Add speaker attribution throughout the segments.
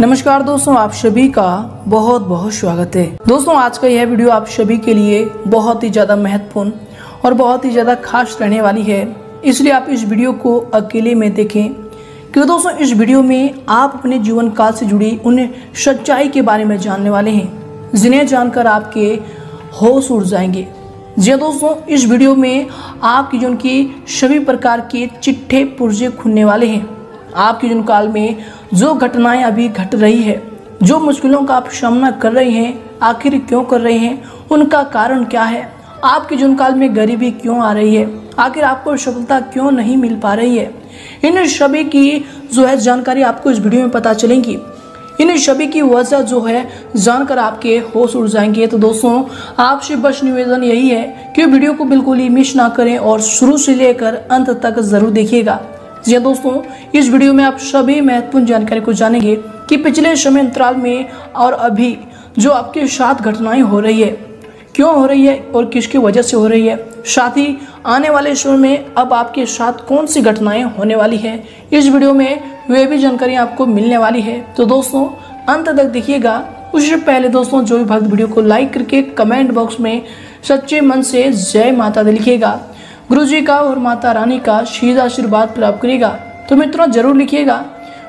Speaker 1: नमस्कार दोस्तों, आप सभी का बहुत बहुत स्वागत है। दोस्तों, आज का यह वीडियो आप सभी के लिए बहुत ही ज़्यादा महत्वपूर्ण और बहुत ही ज़्यादा खास रहने वाली है। इसलिए आप इस वीडियो को अकेले में देखें, क्योंकि दोस्तों, इस वीडियो में आप अपने जीवन काल से जुड़ी उन सच्चाई के बारे में जानने वाले हैं, जिन्हें जानकर आपके होश उड़ जाएँगे। जी हाँ दोस्तों, इस वीडियो में आपकी जीवन की सभी प्रकार के चिट्ठे, पुर्जे खुलने वाले हैं। आपके जीवन काल में जो घटनाएँ अभी घट रही है, जो मुश्किलों का आप सामना कर रहे हैं, आखिर क्यों कर रहे हैं, उनका कारण क्या है? आपके जीवन काल में गरीबी क्यों आ रही है? आखिर आपको सफलता क्यों नहीं मिल पा रही है? इन सभी की जो है जानकारी आपको इस वीडियो में पता चलेगी। इन सभी की वजह जो है जानकर आपके होश उड़ जाएँगे। तो दोस्तों, आपसे बस निवेदन यही है कि वीडियो को बिल्कुल ही मिस ना करें और शुरू से लेकर अंत तक ज़रूर देखिएगा। जी हाँ दोस्तों, इस वीडियो में आप सभी महत्वपूर्ण जानकारी को जानेंगे कि पिछले समय अंतराल में और अभी जो आपके साथ घटनाएँ हो रही है, क्यों हो रही है और किसकी वजह से हो रही है, साथ ही आने वाले समय में अब आपके साथ कौन सी घटनाएँ होने वाली है, इस वीडियो में वे भी जानकारी आपको मिलने वाली है। तो दोस्तों, अंत तक देखिएगा। उससे पहले दोस्तों, जो भी भक्त वीडियो को लाइक करके कमेंट बॉक्स में सच्चे मन से जय माता दी लिखिएगा। गुरु जी का और माता रानी का शीघ्र आशीर्वाद प्राप्त करेगा तो मित्रों, ज़रूर लिखिएगा।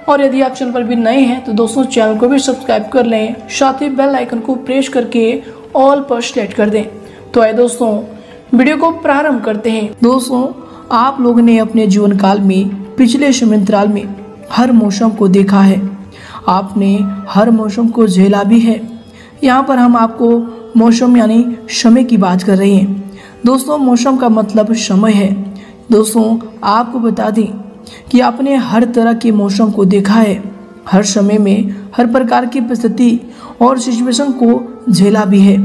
Speaker 1: और यदि आप चैनल पर भी नए हैं तो दोस्तों, चैनल को भी सब्सक्राइब कर लें, साथ ही बेल आइकन को प्रेस करके ऑल पर सेलेक्ट कर दें। तो आए दोस्तों, वीडियो को प्रारंभ करते हैं। दोस्तों, आप लोगों ने अपने जीवन काल में, पिछले समयंतराल में हर मौसम को देखा है। आपने हर मौसम को झेला भी है। यहाँ पर हम आपको मौसम यानी समय की बात कर रहे हैं। दोस्तों, मौसम का मतलब समय है। दोस्तों, आपको बता दें कि आपने हर तरह के मौसम को देखा है। हर समय में हर प्रकार की परिस्थिति और सिचुएशन को झेला भी है।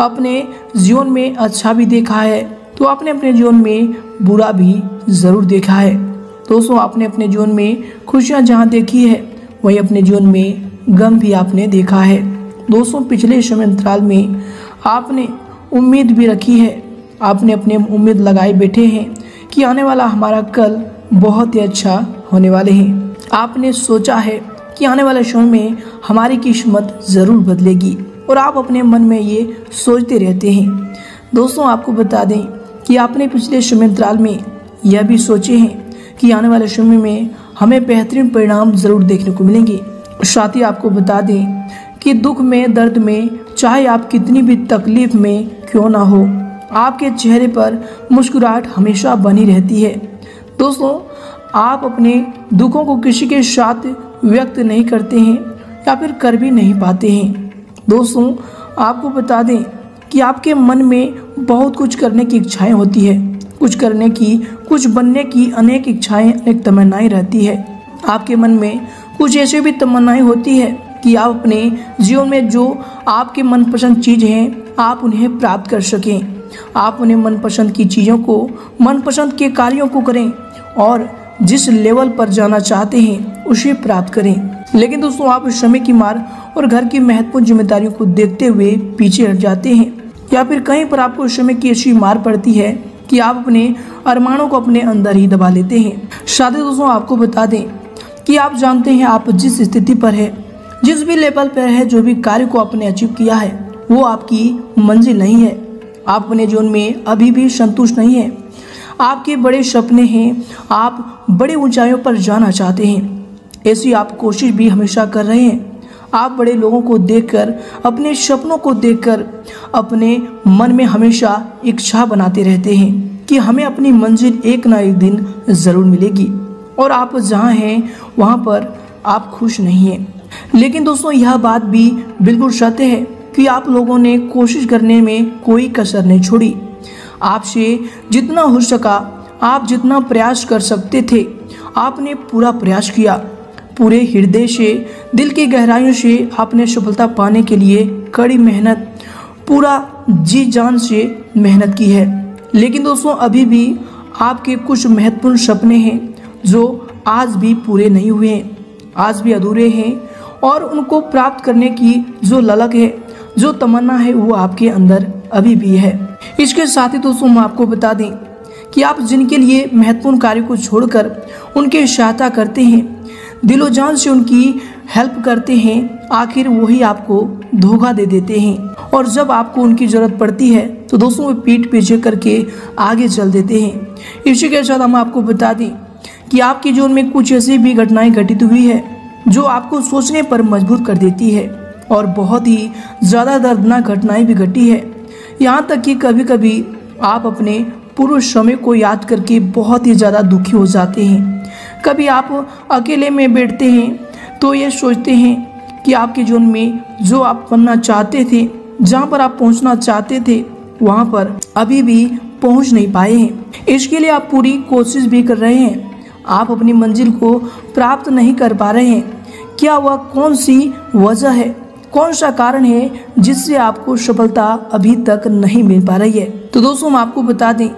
Speaker 1: अपने जीवन में अच्छा भी देखा है तो आपने अपने जीवन में बुरा भी ज़रूर देखा है। दोस्तों, आपने अपने जीवन में खुशियाँ जहाँ देखी है, वहीं अपने जीवन में गम भी आपने देखा है। दोस्तों, पिछले समय अंतराल में आपने उम्मीद भी रखी है आपने अपने उम्मीद लगाए बैठे हैं कि आने वाला हमारा कल बहुत ही अच्छा होने वाले हैं। आपने सोचा है कि आने वाले समय में हमारी किस्मत ज़रूर बदलेगी और आप अपने मन में ये सोचते रहते हैं। दोस्तों, आपको बता दें कि आपने पिछले समय अंतराल में यह भी सोचे हैं कि आने वाले समय में हमें बेहतरीन परिणाम ज़रूर देखने को मिलेंगे। साथ ही आपको बता दें कि दुख में, दर्द में, चाहे आप कितनी भी तकलीफ़ में क्यों ना हो आपके चेहरे पर मुस्कुराहट हमेशा बनी रहती है। दोस्तों, आप अपने दुखों को किसी के साथ व्यक्त नहीं करते हैं या फिर कर भी नहीं पाते हैं। दोस्तों, आपको बता दें कि आपके मन में बहुत कुछ करने की इच्छाएँ होती है। कुछ करने की, कुछ बनने की अनेक इच्छाएँ, अनेक तमन्नाएँ रहती है। आपके मन में कुछ ऐसी भी तमन्नाएँ होती है कि आप अपने जीवन में जो आपके मनपसंद चीज़ हैं, आप उन्हें प्राप्त कर सकें। आप उन्हें मनपसंद की चीज़ों को, मनपसंद के कार्यों को करें और जिस लेवल पर जाना चाहते हैं, उसे प्राप्त करें। लेकिन दोस्तों, आप समय की मार और घर की महत्वपूर्ण जिम्मेदारियों को देखते हुए पीछे हट जाते हैं। या फिर कहीं पर आपको समय की ऐसी मार पड़ती है कि आप अपने अरमानों को अपने अंदर ही दबा लेते हैं। शादी दोस्तों, आपको बता दें कि आप जानते हैं, आप जिस स्थिति पर है, जिस भी लेवल पर है, जो भी कार्य को आपने अचीव किया है, वो आपकी मंजिल नहीं है। आप अपने जीवन में अभी भी संतुष्ट नहीं है। आपके बड़े सपने हैं। आप बड़े ऊंचाइयों पर जाना चाहते हैं। ऐसी आप कोशिश भी हमेशा कर रहे हैं। आप बड़े लोगों को देखकर, अपने सपनों को देखकर, अपने मन में हमेशा इच्छा बनाते रहते हैं कि हमें अपनी मंजिल एक ना एक दिन ज़रूर मिलेगी। और आप जहाँ हैं, वहाँ पर आप खुश नहीं हैं। लेकिन दोस्तों, यह बात भी बिल्कुल सत्य है। कि आप लोगों ने कोशिश करने में कोई कसर नहीं छोड़ी। आपसे जितना हो सका, आप जितना प्रयास कर सकते थे, आपने पूरा प्रयास किया। पूरे हृदय से, दिल की गहराइयों से आपने सफलता पाने के लिए कड़ी मेहनत, पूरा जी जान से मेहनत की है। लेकिन दोस्तों, अभी भी आपके कुछ महत्वपूर्ण सपने हैं, जो आज भी पूरे नहीं हुए हैं। आज भी अधूरे हैं और उनको प्राप्त करने की जो ललक है जो तमन्ना है, वो आपके अंदर अभी भी है। इसके साथ ही दोस्तों हम आपको बता दें कि आप जिनके लिए महत्वपूर्ण कार्य को छोड़कर उनके सहायता करते हैं, दिलो जान से उनकी हेल्प करते हैं, आखिर वही आपको धोखा दे देते हैं। और जब आपको उनकी ज़रूरत पड़ती है तो दोस्तों, वे पीठ पीछे करके आगे चल देते हैं। इसी के साथ हम आपको बता दें कि आपके जीवन में कुछ ऐसी भी घटनाएँ घटित हुई है, जो आपको सोचने पर मजबूर कर देती है। और बहुत ही ज़्यादा दर्दनाक घटनाएँ भी घटी है। यहाँ तक कि कभी कभी आप अपने पूर्व समय को याद करके बहुत ही ज़्यादा दुखी हो जाते हैं। कभी आप अकेले में बैठते हैं तो ये सोचते हैं कि आपके जीवन में जो आप बनना चाहते थे, जहाँ पर आप पहुँचना चाहते थे, वहाँ पर अभी भी पहुँच नहीं पाए हैं। इसके लिए आप पूरी कोशिश भी कर रहे हैं। आप अपनी मंजिल को प्राप्त नहीं कर पा रहे हैं। क्या वह कौन सी वजह है? कौन सा कारण है जिससे आपको सफलता अभी तक नहीं मिल पा रही है? तो दोस्तों, हम आपको बता दें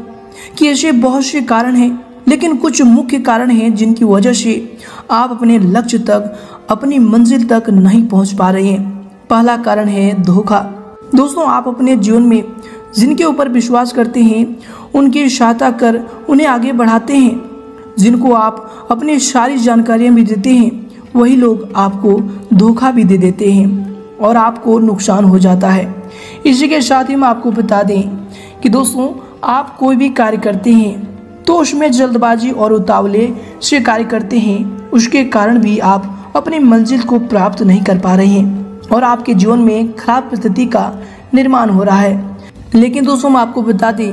Speaker 1: कि ऐसे बहुत से कारण हैं, लेकिन कुछ मुख्य कारण हैं जिनकी वजह से आप अपने लक्ष्य तक, अपनी मंजिल तक नहीं पहुँच पा रहे हैं। पहला कारण है धोखा। दोस्तों, आप अपने जीवन में जिनके ऊपर विश्वास करते हैं, उनकी सहायता कर उन्हें आगे बढ़ाते हैं। जिनको आप अपनी सारी जानकारियाँ भी देते हैं, वही लोग आपको धोखा भी दे देते हैं। और आपको नुकसान हो जाता है। इसी के साथ ही मैं आपको बता दें कि दोस्तों, आप कोई भी कार्य करते हैं तो उसमें जल्दबाजी और उतावले से कार्य करते हैं, उसके कारण भी आप अपनी मंजिल को प्राप्त नहीं कर पा रहे हैं और आपके जीवन में खराब स्थिति का निर्माण हो रहा है। लेकिन दोस्तों, मैं आपको बता दें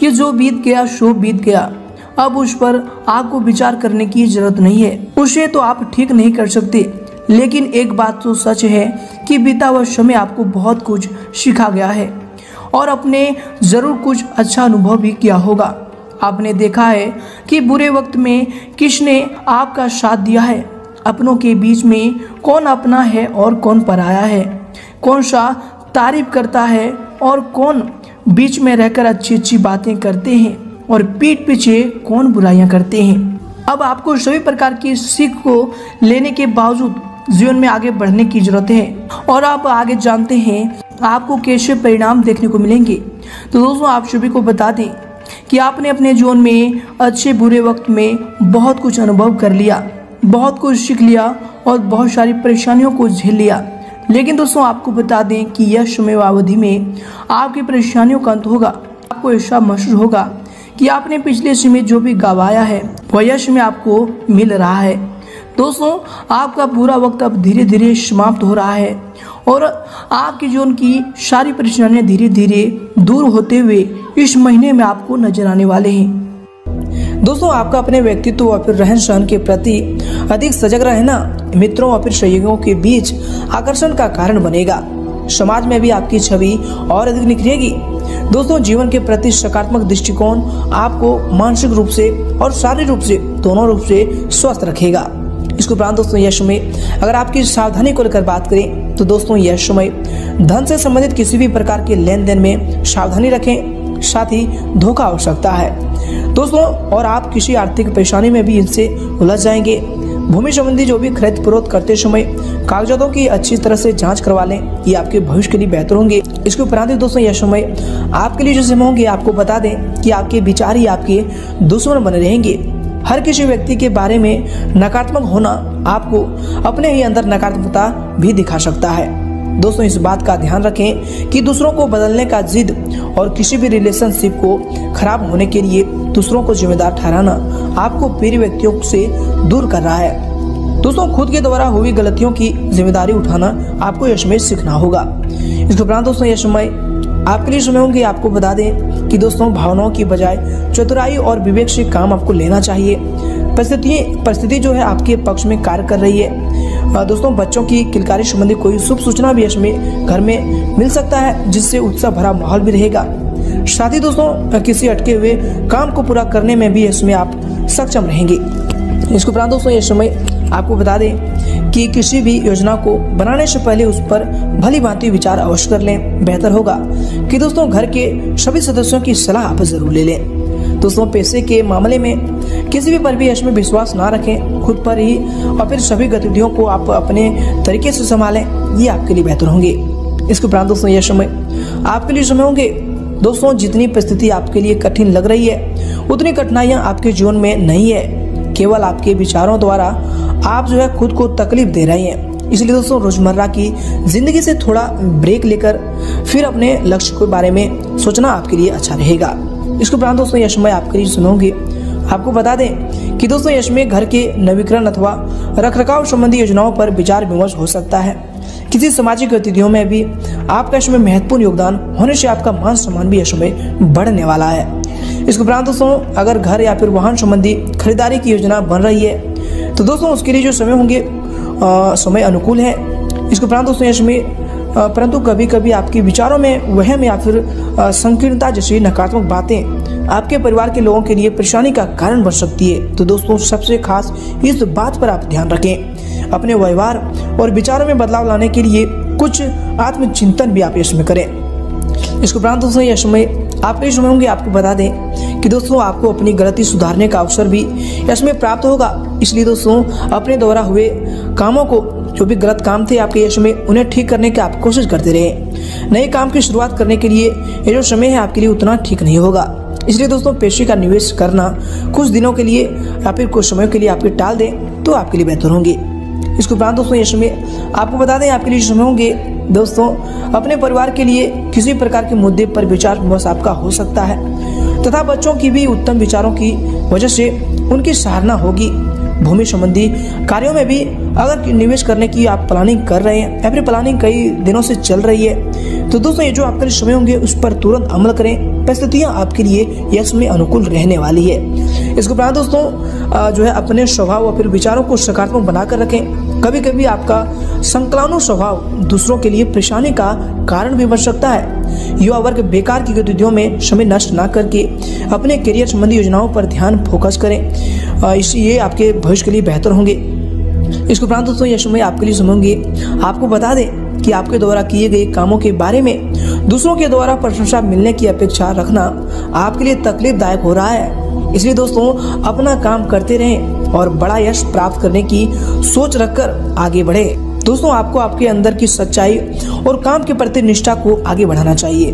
Speaker 1: कि जो बीत गया शो बीत गया। अब उस पर आपको विचार करने की ज़रूरत नहीं है। उसे तो आप ठीक नहीं कर सकते, लेकिन एक बात तो सच है कि बीता हुआ समय आपको बहुत कुछ सीखा गया है और अपने ज़रूर कुछ अच्छा अनुभव भी किया होगा। आपने देखा है कि बुरे वक्त में किसने आपका साथ दिया है? अपनों के बीच में कौन अपना है और कौन पराया है? कौन सा तारीफ़ करता है और कौन बीच में रहकर अच्छी अच्छी बातें करते हैं और पीठ पीछे कौन बुराइयाँ करते हैं? अब आपको सभी प्रकार की सीख को लेने के बावजूद जीवन में आगे बढ़ने की ज़रूरत है। और आप आगे जानते हैं, आपको कैसे परिणाम देखने को मिलेंगे। तो दोस्तों, आप सभी को बता दें कि आपने अपने जीवन में अच्छे बुरे वक्त में बहुत कुछ अनुभव कर लिया, बहुत कुछ सीख लिया और बहुत सारी परेशानियों को झेल लिया। लेकिन दोस्तों, आपको बता दें कि यह समय अवधि में आपकी परेशानियों का अंत होगा। आपको ऐसा महसूस होगा कि आपने पिछले समय जो भी गवाया है, वह यश में आपको मिल रहा है। दोस्तों, आपका पूरा वक्त अब धीरे धीरे समाप्त हो रहा है और आपके जीवन की सारी परेशानियाँ धीरे धीरे दूर होते हुए इस महीने में आपको नज़र आने वाले हैं। दोस्तों, आपका अपने व्यक्तित्व और फिर रहन सहन के प्रति अधिक सजग रहना मित्रों और फिर सहयोगियों के बीच आकर्षण का कारण बनेगा। समाज में भी आपकी छवि और अधिक निखरेगी। दोस्तों, जीवन के प्रति सकारात्मक दृष्टिकोण आपको मानसिक रूप से और शारीरिक रूप से, दोनों रूप से स्वस्थ रखेगा। इसके उपरांत दोस्तों यह समय अगर आपकी सावधानी को लेकर बात करें तो दोस्तों यह समय धन से संबंधित किसी भी प्रकार के लेन देन में सावधानी रखें, साथ ही धोखा हो सकता है। दोस्तों, और आप किसी आर्थिक परेशानी में भी इनसे उलझ जाएँगे। भूमि संबंधी जो भी खरीद फरोख्त करते समय कागजातों की अच्छी तरह से जाँच करवा लें, ये आपके भविष्य के लिए बेहतर होंगे। इसके उपरांत दोस्तों यह समय आपके लिए जो समय होंगे, आपको बता दें कि आपके विचार ही आपके दुश्मन बने रहेंगे। हर किसी व्यक्ति के बारे में नकारात्मक होना आपको अपने ही अंदर नकारात्मकता भी दिखा सकता है। दोस्तों, इस बात का ध्यान रखें कि दूसरों को बदलने का जिद और किसी भी रिलेशनशिप को खराब होने के लिए दूसरों को जिम्मेदार ठहराना आपको प्रिय व्यक्तियों से दूर कर रहा है। दोस्तों, खुद के द्वारा हुई गलतियों की ज़िम्मेदारी उठाना आपको यश में सीखना होगा। इसके उपरांत दोस्तों यह समय आपके लिए समय होंगे आपको बता दें कि दोस्तों, भावनाओं की बजाय चतुराई और विवेक से काम आपको लेना चाहिए। परिस्थिति परिस्थिति जो है आपके पक्ष में कार्य कर रही है। दोस्तों, बच्चों की किलकारी संबंधी कोई शुभ सूचना भी इसमें घर में मिल सकता है, जिससे उत्साह भरा माहौल भी रहेगा। साथ ही दोस्तों किसी अटके हुए काम को पूरा करने में भी इसमें आप सक्षम रहेंगे। इसके उपरांत दोस्तों ये समय आपको बता दें कि किसी भी योजना को बनाने से पहले उस पर भली भांति विचार अवश्य कर लें। बेहतर होगा कि दोस्तों घर के सभी सदस्यों की सलाह आप ज़रूर ले लें। दोस्तों पैसे के मामले में किसी भी परिवेश में विश्वास ना रखें, खुद पर ही और फिर सभी गतिविधियों को आप अपने तरीके से संभालें, ये आपके लिए बेहतर होंगे। इसके उपरांत दोस्तों यह समय आपके लिए समय होंगे। दोस्तों जितनी परिस्थिति आपके लिए कठिन लग रही है, उतनी कठिनाइयाँ आपके जीवन में नहीं है। केवल आपके विचारों द्वारा आप जो है खुद को तकलीफ़ दे रहे हैं। इसलिए दोस्तों, रोज़मर्रा की ज़िंदगी से थोड़ा ब्रेक लेकर फिर अपने लक्ष्य के बारे में सोचना आपके लिए अच्छा रहेगा। इसके उपरांत दोस्तों यह समय आपके लिए सुनोगे। आपको बता दें कि दोस्तों, यश घर के नवीकरण अथवा रखरखाव संबंधी योजनाओं पर विचार विमर्श हो सकता है। किसी सामाजिक गतिविधियों में भी आपका इसमें महत्वपूर्ण योगदान होने से आपका मान सम्मान भी यश में बढ़ने वाला है। इसके उपरांत दोस्तों, अगर घर या फिर वाहन संबंधी खरीदारी की योजना बन रही है तो दोस्तों, उसके लिए जो समय होंगे समय अनुकूल है। इसके उपरांत दोस्तों इसमें परंतु कभी कभी आपके विचारों में, वहम या फिर संकीर्णता जैसी नकारात्मक बातें आपके परिवार के लोगों के लिए परेशानी का कारण बन सकती है। तो दोस्तों, सबसे खास इस बात पर आप ध्यान रखें। अपने व्यवहार और विचारों में बदलाव लाने के लिए कुछ आत्मचिंतन भी आप इसमें करें। इसके उपरांत दोस्तों यह समय आप समय होंगे, आपको बता दें कि दोस्तों, आपको अपनी गलती सुधारने का अवसर भी इसमें प्राप्त होगा। इसलिए दोस्तों, अपने द्वारा हुए कामों को, जो भी गलत काम थे आपके यश में, उन्हें ठीक करने की आप कोशिश करते रहे। नए काम की शुरुआत करने के लिए, ये जो समय है आपके लिए उतना ठीक नहीं होगा। इसलिए दोस्तों, पेशे का निवेश करना कुछ दिनों के लिए या फिर कुछ समय के लिए आपके टाल दें तो आपके लिए बेहतर होंगे। इसके उपरांत दोस्तों, ये समय आपको बता दें, आपके लिए समय होंगे। दोस्तों, अपने परिवार के लिए किसी प्रकार के मुद्दे पर विचार विमर्श आपका हो सकता है, तथा बच्चों की भी उत्तम विचारों की वजह से उनकी सराहना होगी। भूमि संबंधी कार्यों में भी अगर निवेश करने की आप प्लानिंग कर रहे हैं, या फिर प्लानिंग कई दिनों से चल रही है तो दोस्तों ये जो आपके लिए समय होंगे, उस पर तुरंत अमल करें। परिस्थितियाँ आपके लिए यश में अनुकूल रहने वाली है। इसके उपरांत दोस्तों जो है अपने स्वभाव और फिर विचारों को सकारात्मक बनाकर रखें। कभी कभी आपका संकलानु स्वभाव दूसरों के लिए परेशानी का कारण भी बन सकता है। युवा वर्ग बेकार की गतिविधियों में समय नष्ट न करके अपने करियर संबंधी योजनाओं पर ध्यान फोकस करें। ये आपके भविष्य के लिए बेहतर होंगे। इसके उपरांत दोस्तों, यह आपके लिए सुनूँगी। आपको बता दें कि आपके द्वारा किए गए कामों के बारे में, दूसरों के द्वारा प्रशंसा मिलने की अपेक्षा रखना आपके लिए तकलीफदायक हो रहा है। इसलिए दोस्तों, अपना काम करते रहें और बड़ा यश प्राप्त करने की सोच रखकर आगे बढ़े। दोस्तों, आपको आपके अंदर की सच्चाई और काम के प्रति निष्ठा को आगे बढ़ाना चाहिए।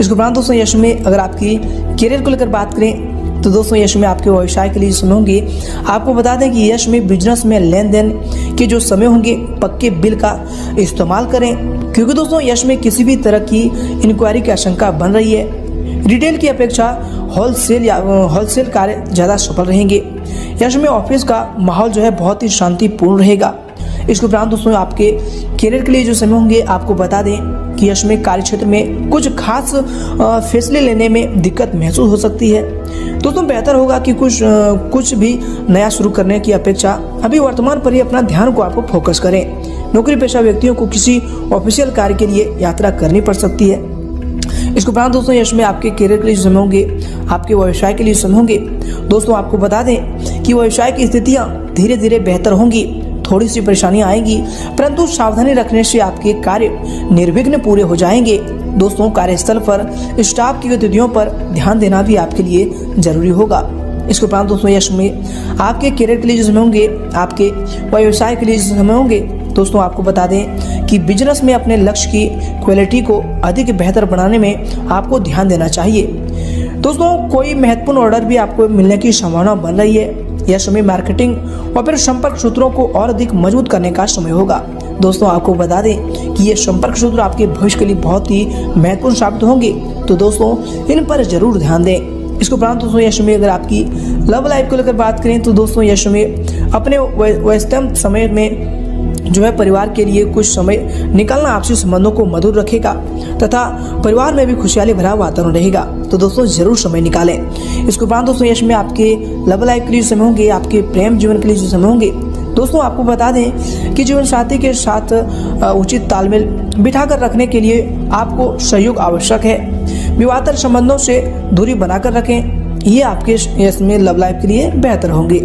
Speaker 1: इसके उपरांत दोस्तों यश में अगर आपकी करियर को लेकर बात करें तो दोस्तों, यश में आपके व्यवसाय के लिए सुनूँगी। आपको बता दें कि यश में बिज़नेस में लेन देन के जो समय होंगे, पक्के बिल का इस्तेमाल करें। क्योंकि दोस्तों, यश में किसी भी तरह की इंक्वायरी की आशंका बन रही है। रिटेल की अपेक्षा होलसेल या होलसेल कार्य ज़्यादा सफल रहेंगे। यश में ऑफ़िस का माहौल जो है बहुत ही शांतिपूर्ण रहेगा। इसके उपरांत दोस्तों, आपके करियर के लिए जो समय होंगे, आपको बता दें कि यश में कार्य क्षेत्र में कुछ खास फैसले लेने में दिक्कत महसूस हो सकती है। दोस्तों, बेहतर होगा कि कुछ कुछ भी नया शुरू करने की अपेक्षा अभी वर्तमान पर ही अपना ध्यान को आपको फोकस करें। नौकरी पेशा व्यक्तियों को किसी ऑफिशियल कार्य के लिए यात्रा करनी पड़ सकती है। इसके उपरांत दोस्तों, यश में आपके करियर के लिए समय होंगे, आपके व्यवसाय के लिए समय होंगे, दोस्तों, आपको बता दें कि व्यवसाय की स्थितियाँ धीरे धीरे बेहतर होंगी। थोड़ी सी परेशानी आएगी, परंतु सावधानी रखने से आपके कार्य निर्विघ्न पूरे हो जाएँगे। दोस्तों, कार्यस्थल पर, स्टाफ की गतिविधियों पर ध्यान देना भी आपके लिए ज़रूरी होगा। इसके उपरांत दोस्तों, यश में आपके करियर के लिए जो समय होंगे, आपके व्यवसाय के लिए जो समय होंगे, दोस्तों, आपको बता दें कि बिज़नेस में अपने लक्ष्य की क्वालिटी को अधिक बेहतर बनाने में आपको ध्यान देना चाहिए। दोस्तों, कोई महत्वपूर्ण ऑर्डर भी आपको मिलने की संभावना बन रही है। यह समय मार्केटिंग और फिर संपर्क सूत्रों को और अधिक मज़बूत करने का समय होगा। दोस्तों, आपको बता दें कि ये संपर्क सूत्र आपके भविष्य के लिए बहुत ही महत्वपूर्ण साबित होंगे। तो दोस्तों, इन पर ज़रूर ध्यान दें। इसके उपरांत दोस्तों यश में अगर आपकी लव लाइफ को लेकर बात करें तो दोस्तों यश में अपने व्यस्तम समय में जो है परिवार के लिए कुछ समय निकालना आपसी संबंधों को मधुर रखेगा तथा परिवार में भी खुशहाली भरा वातावरण रहेगा। तो दोस्तों, ज़रूर समय निकालें। इसके उपरांत दोस्तों, यश में आपके लव लाइफ के लिए समय होंगे, आपके प्रेम जीवन के लिए जो समय होंगे, दोस्तों, आपको बता दें कि जीवन साथी के साथ उचित तालमेल बिठाकर रखने के लिए आपको सहयोग आवश्यक है। विवाहतर संबंधों से दूरी बनाकर रखें। ये आपके यश में लव लाइफ के लिए बेहतर होंगे।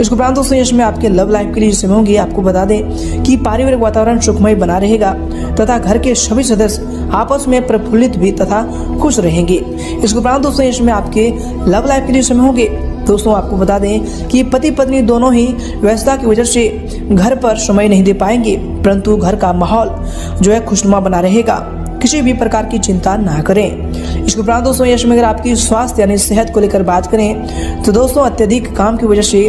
Speaker 1: इसके उपरांत दोस्तों यश में आपके लव लाइफ के लिए समय होंगे आपको बता दें कि पारिवारिक वातावरण सुखमय बना रहेगा तथा घर के सभी सदस्य आपस में प्रफुल्लित भी तथा खुश रहेंगे। इसके उपरांत दोस्तों यश में आपके लव लाइफ के लिए समय होंगे, दोस्तों आपको बता दें कि पति पत्नी दोनों ही व्यवस्था की वजह से घर पर समय नहीं दे पाएँगे, परंतु घर का माहौल जो है खुशनुमा बना रहेगा। किसी भी प्रकार की चिंता ना करें। इसके उपरांत दोस्तों, यश में अगर आपकी स्वास्थ्य यानी सेहत को लेकर बात करें तो दोस्तों, अत्यधिक काम की वजह से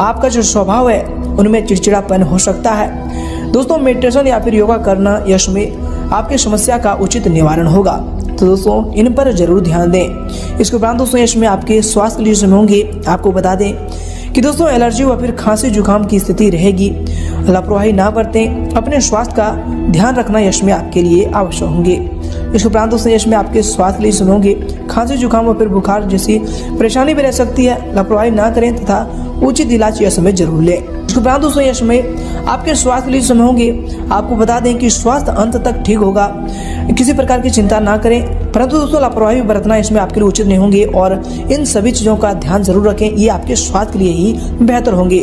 Speaker 1: आपका जो स्वभाव है, उनमें चिड़चिड़ापन हो सकता है। दोस्तों मेडिटेशन या फिर योगा करना यश में आपकी समस्या का उचित निवारण होगा। तो दोस्तों, इन पर ज़रूर ध्यान दें। इसके उपरांत दोस्तों, यश में आपके स्वास्थ्य के लिए होंगे, आपको बता दें कि दोस्तों, एलर्जी व फिर खांसी जुकाम की स्थिति रहेगी। लापरवाही ना बरतें, अपने स्वास्थ्य का ध्यान रखना यश में आपके लिए आवश्यक होंगे। इस उपरांत दोस्तों, यश में आपके स्वास्थ्य के लिए सुनोगे, खांसी, जुकाम और फिर बुखार जैसी परेशानी भी रह सकती है। लापरवाही ना करें तथा उचित इलाज यह समय ज़रूर लें। उपरांत यश में आपके स्वास्थ्य के लिए समय होंगे आपको बता दें कि स्वास्थ्य अंत तक ठीक होगा। किसी प्रकार की चिंता ना करें, परंतु दोस्तों, लापरवाही बरतना इसमें आपके लिए उचित नहीं होंगे और इन सभी चीज़ों का ध्यान ज़रूर रखें, ये आपके स्वास्थ्य के लिए ही बेहतर होंगे।